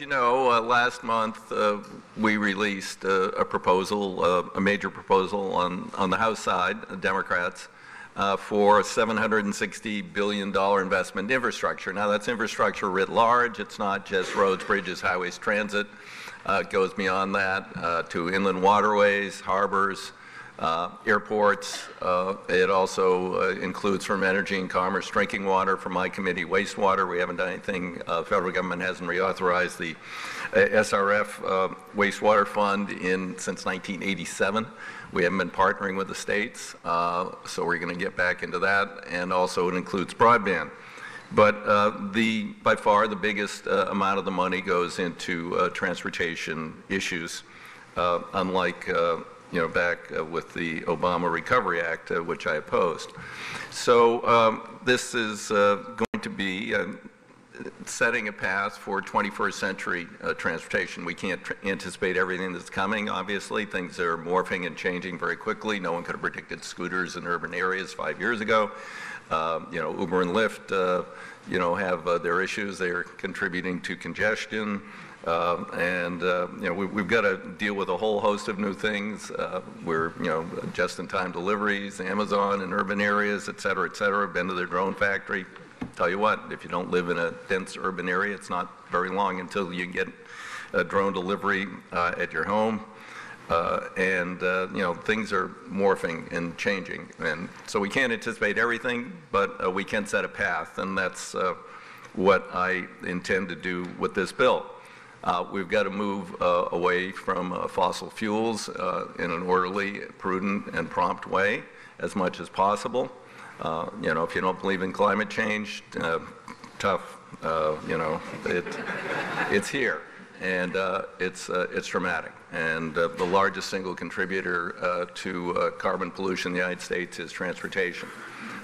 you know, uh, last month uh, we released uh, a proposal, uh, a major proposal on, on the House side, the Democrats, uh, for a $760 billion investment in infrastructure. Now, that's infrastructure writ large. It's not just roads, bridges, highways, transit. Uh, it goes beyond that to inland waterways, harbors, uh, airports. Uh, it also uh, includes from energy and commerce, drinking water. For my committee, wastewater. We haven't done anything. Uh, federal government hasn't reauthorized the uh, SRF uh, wastewater fund in since 1987. We haven't been partnering with the states, so we're going to get back into that. And also, it includes broadband. But the by far the biggest amount of the money goes into transportation issues, unlike you know, back uh, with the Obama Recovery Act, uh, which I opposed. So um, this is uh, going to be uh, setting a path for 21st century uh, transportation. We can't tr anticipate everything that's coming, obviously. Things are morphing and changing very quickly. No one could have predicted scooters in urban areas five years ago. Um, you know, Uber and Lyft, uh, you know, have their issues. They are contributing to congestion. Uh, and uh, you know we, have got to deal with a whole host of new things. Uh, we're you know just-in-time deliveries, Amazon in urban areas, et cetera, et cetera. Been to their drone factory. Tell you what, if you don't live in a dense urban area, it's not very long until you get a drone delivery uh, at your home. Uh, and uh, you know things are morphing and changing, and so we can't anticipate everything, but we can set a path, and that's what I intend to do with this bill. Uh, we've got to move uh, away from uh, fossil fuels uh, in an orderly, prudent, and prompt way as much as possible. Uh, you know, if you don't believe in climate change, uh, tough. you know, it, it's here, and it's it's dramatic. And the largest single contributor to carbon pollution in the United States is transportation.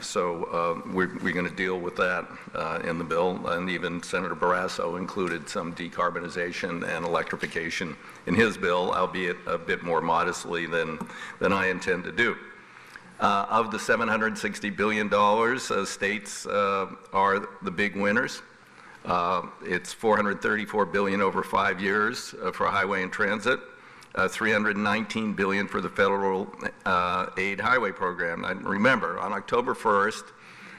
So uh, we're, we're going to deal with that uh, in the bill, and even Senator Barrasso included some decarbonization and electrification in his bill, albeit a bit more modestly than, than I intend to do. Uh, of the $760 billion, uh, states uh, are the big winners. Uh, it's 434 billion over five years for highway and transit uh, 319 billion for the federal uh, aid highway program. And remember, on October 1st,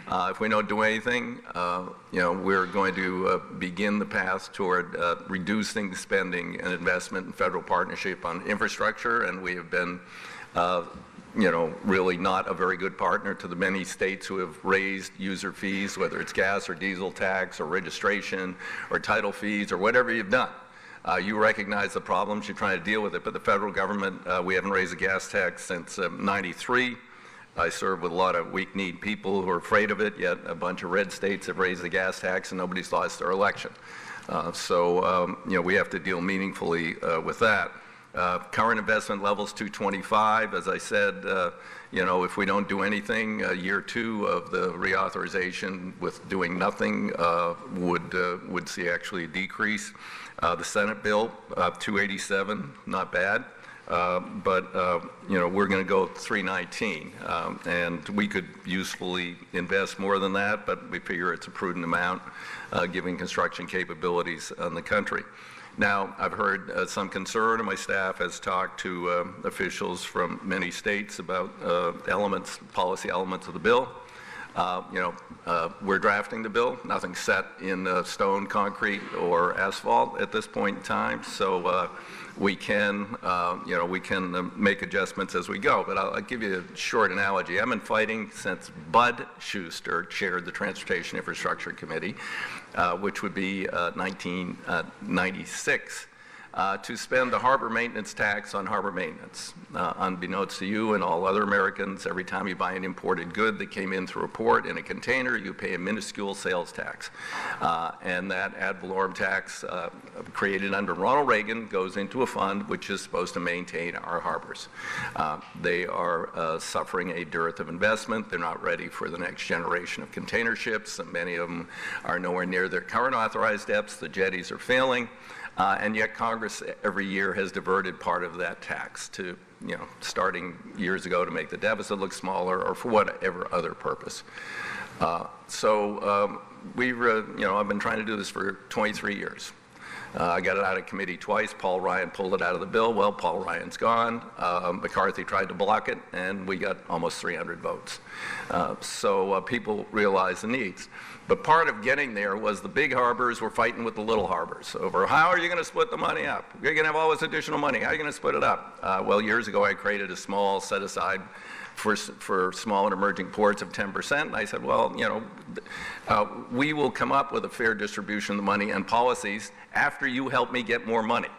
uh, if we don't do anything, uh, you know, we're going to uh, begin the path toward uh, reducing spending and investment in federal partnership on infrastructure, and we have been you know, really not a very good partner to the many states who have raised user fees, whether it's gas or diesel tax or registration or title fees or whatever you've done. Uh, you recognize the problems, you're trying to deal with it, but the federal government, uh, we haven't raised a gas tax since uh, 93. I serve with a lot of weak-kneed people who are afraid of it, yet a bunch of red states have raised the gas tax and nobody's lost their election. Uh, so, um, you know, we have to deal meaningfully uh, with that. Uh, current investment levels 225. As I said, uh, you know, if we don't do anything, uh, year two of the reauthorization with doing nothing would would see actually a decrease. Uh, the Senate bill, uh, 287, not bad. Uh, but uh, you know we're going to go 319, um, and we could usefully invest more than that, but we figure it's a prudent amount, uh, given construction capabilities in the country. Now, I've heard uh, some concern, and my staff has talked to officials from many states about elements, policy elements of the bill. Uh, you know, uh, we're drafting the bill. Nothing set in uh, stone, concrete, or asphalt at this point in time. So uh, we can, uh, you know, we can uh, make adjustments as we go. But I'll, I'll, give you a short analogy. I've been fighting since Bud Shuster chaired the Transportation Infrastructure Committee, which would be 1996 uh, to spend the harbor maintenance tax on harbor maintenance. Uh, unbeknownst to you and all other Americans, every time you buy an imported good that came in through a port in a container, you pay a minuscule sales tax. Uh, and that ad valorem tax uh, created under Ronald Reagan goes into a fund which is supposed to maintain our harbors. Uh, they are uh, suffering a dearth of investment. They're not ready for the next generation of container ships. And many of them are nowhere near their current authorized depths. The jetties are failing. Uh, and yet Congress every year has diverted part of that tax to, you know, starting years ago to make the deficit look smaller or for whatever other purpose. Uh, so um, we, uh, you know, I've been trying to do this for 23 years. Uh, I got it out of committee twice. Paul Ryan pulled it out of the bill. Well, Paul Ryan's gone. Um, McCarthy tried to block it, and we got almost 300 votes. Uh, so uh, people realize the needs. But part of getting there was the big harbors were fighting with the little harbors over how are you going to split the money up? You're going to have all this additional money. How are you going to split it up? Uh, well, years ago, I created a small set aside for, for small and emerging ports of 10%. And I said, well, you know, uh, we will come up with a fair distribution of the money and policies after you help me get more money.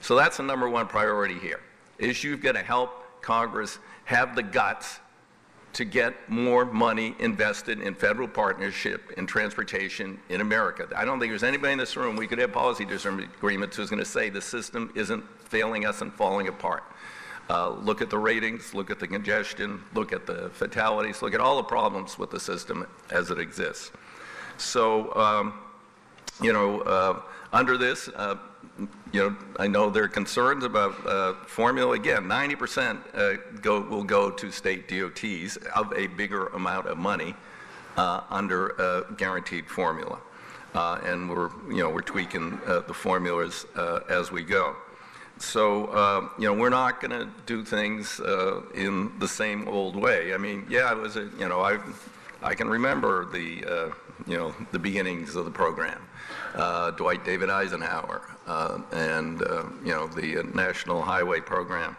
So that's the number one priority here, is you've got to help Congress have the guts to get more money invested in federal partnership in transportation in America. I don't think there's anybody in this room, we could have policy disagreements, who's going to say the system isn't failing us and falling apart. Uh, look at the ratings, look at the congestion, look at the fatalities, look at all the problems with the system as it exists. So, um, you know, uh, under this, uh, you know, I know there are concerns about uh, formula. Again, 90% uh, go, will go to state DOTs of a bigger amount of money uh, under a guaranteed formula. Uh, and we're, you know, we're tweaking uh, the formulas uh, as we go. So, um, you know, we're not going to do things uh, in the same old way. I mean, yeah, it was a, you know, I, I can remember the, uh, you know, the beginnings of the program. Uh, Dwight David Eisenhower, uh, and uh, you know the uh, National Highway Program.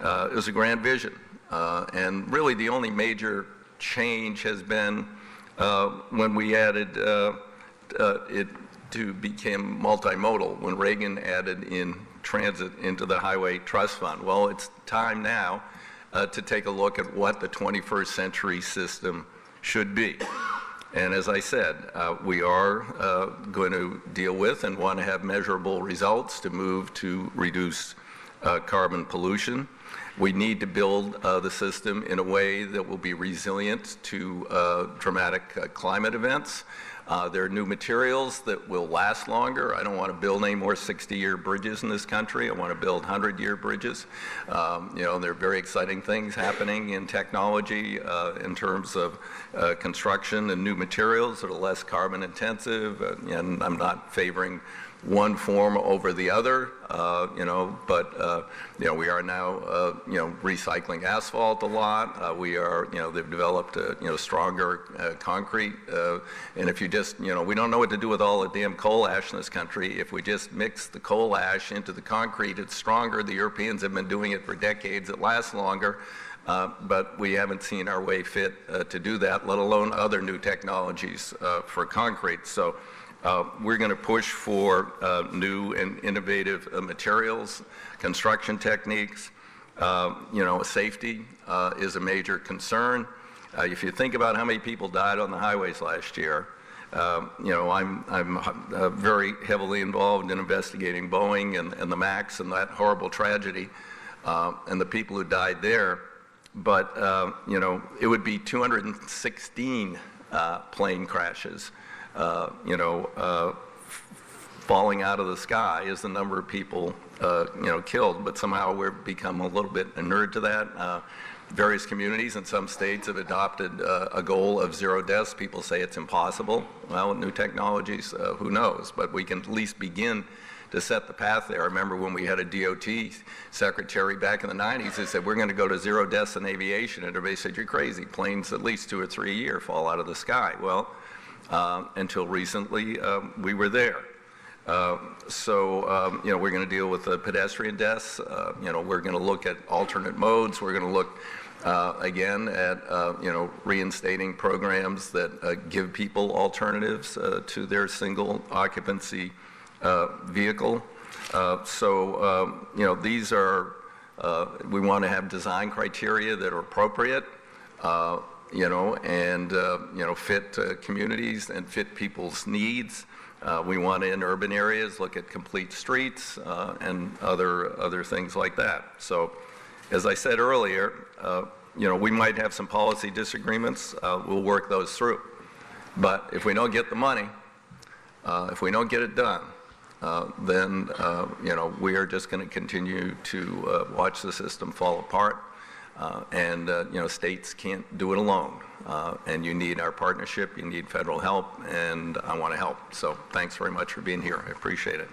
it was a grand vision, and really the only major change has been when we added it to become multimodal. When Reagan added in transit into the Highway Trust Fund. Well, it's time now uh, to take a look at what the 21st century system should be. And as I said, uh, we are uh, going to deal with and want to have measurable results to move to reduce uh, carbon pollution. We need to build uh, the system in a way that will be resilient to uh, dramatic climate events. Uh, there are new materials that will last longer. I don't want to build any more 60-year bridges in this country. I want to build 100-year bridges. Um, you know, there are very exciting things happening in technology uh, in terms of uh, construction and new materials that are less carbon intensive. Uh, and I'm not favoring one form over the other, uh, you know, but, uh, you know, we are now, uh, you know, recycling asphalt a lot. Uh, we are, you know, they've developed, uh, you know, stronger uh, concrete. and if you just, you know, we don't know what to do with all the damn coal ash in this country. If we just mix the coal ash into the concrete, it's stronger. The Europeans have been doing it for decades. It lasts longer. Uh, but we haven't seen our way fit uh, to do that, let alone other new technologies uh, for concrete. So uh, we're going to push for uh, new and innovative uh, materials, construction techniques. Uh, you know, safety uh, is a major concern. Uh, if you think about how many people died on the highways last year, you know, I'm, I'm very heavily involved in investigating Boeing and, and the MAX and that horrible tragedy and the people who died there. But, you know, it would be 216 plane crashes uh, you know, uh, falling out of the sky is the number of people, uh, you know, killed. But somehow we've become a little bit inured to that. Uh, various communities in some states have adopted uh, a goal of zero deaths. People say it's impossible. Well, new technologies, who knows? But we can at least begin to set the path there. I remember when we had a DOT secretary back in the 90s, he said, we're going to go to zero deaths in aviation. And everybody said, you're crazy. Planes at least two or three a year fall out of the sky. Well, uh, until recently, um, we were there. Uh, so, um, you know, we're going to deal with the pedestrian deaths. Uh, you know, we're going to look at alternate modes. We're going to look uh, again at, uh, you know, reinstating programs that uh, give people alternatives to their single occupancy vehicle. so, um, you know, these are, we want to have design criteria that are appropriate you know, and, uh, you know, fit uh, communities and fit people's needs. Uh, we want to, in urban areas, look at complete streets uh, and other, other things like that. So, as I said earlier, uh, you know, we might have some policy disagreements. Uh, we'll work those through. But if we don't get the money, if we don't get it done, then, you know, we are just going to continue to watch the system fall apart. Uh, And, uh, you know, states can't do it alone. Uh, And you need our partnership, you need federal help, and I want to help. So thanks very much for being here. I appreciate it.